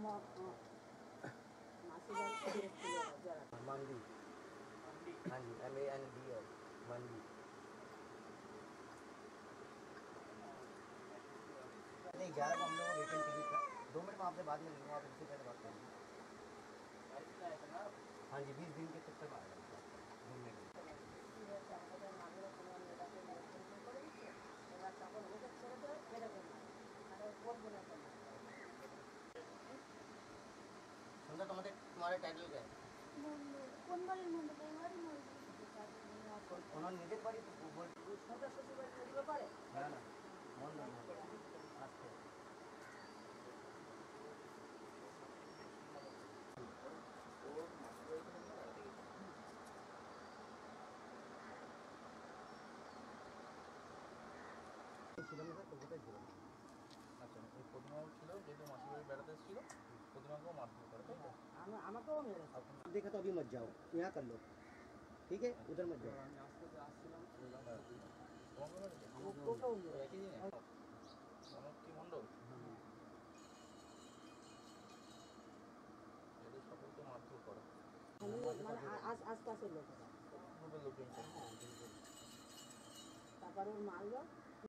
मंडी में आपसे बात में लेंगे, आप इससे पहले बात करेंगे। हाँ जी, बीस दिन के चक्कर में చదివిగా కొనబడి కొనం নিতে পারি তো সরকার সচিবের দিতে পারে না না মন আস্তে ছিল না তো কোথায় ছিল আচ্ছা এই প্রথম ছিল যেহেতু মাসির বাড়ি বেড়াতে এসেছিল আমাকেও মেরে देखा तो अभी मत जाओ यहाँ कर लो ठीक है उधर मत जाओ তোমাকে মেরেছে? ওকেও মেরে একই দিনে অনেক কি মণ্ডল এদের সকলকে মারধর করে মানে আ- আশ- আশপাশের লোকেরা গ্রুপের লোকজন তারপর ওর মারলো